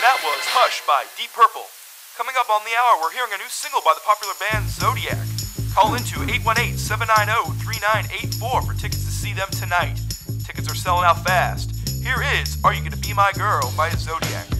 that was Hush by Deep Purple. Coming up on the hour, we're hearing a new single by the popular band Zodiac. Call into 818-790-3984 for tickets to see them tonight. Tickets are selling out fast. Here is Are You Gonna Be My Girl by Zodiac.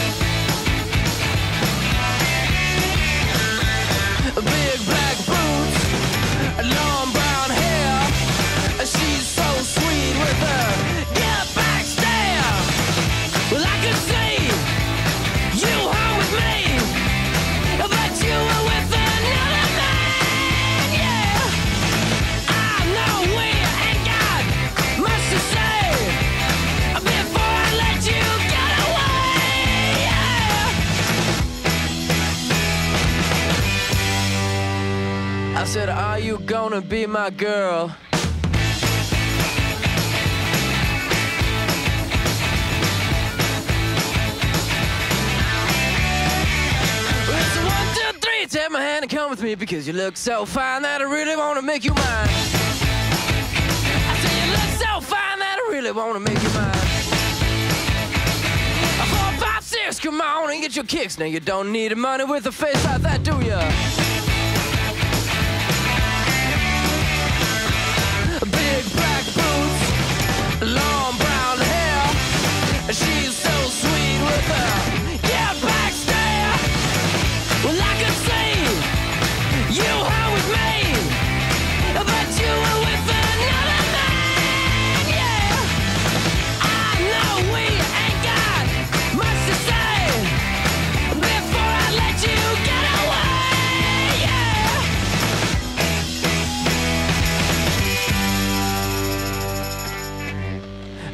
I said, Are you gonna be my girl? It's one, two, three. Take my hand and come with me because you look so fine that I really want to make you mine. I say you look so fine that I really want to make you mine. Four, five, six, come on and get your kicks. Now you don't need money with a face like that, do ya?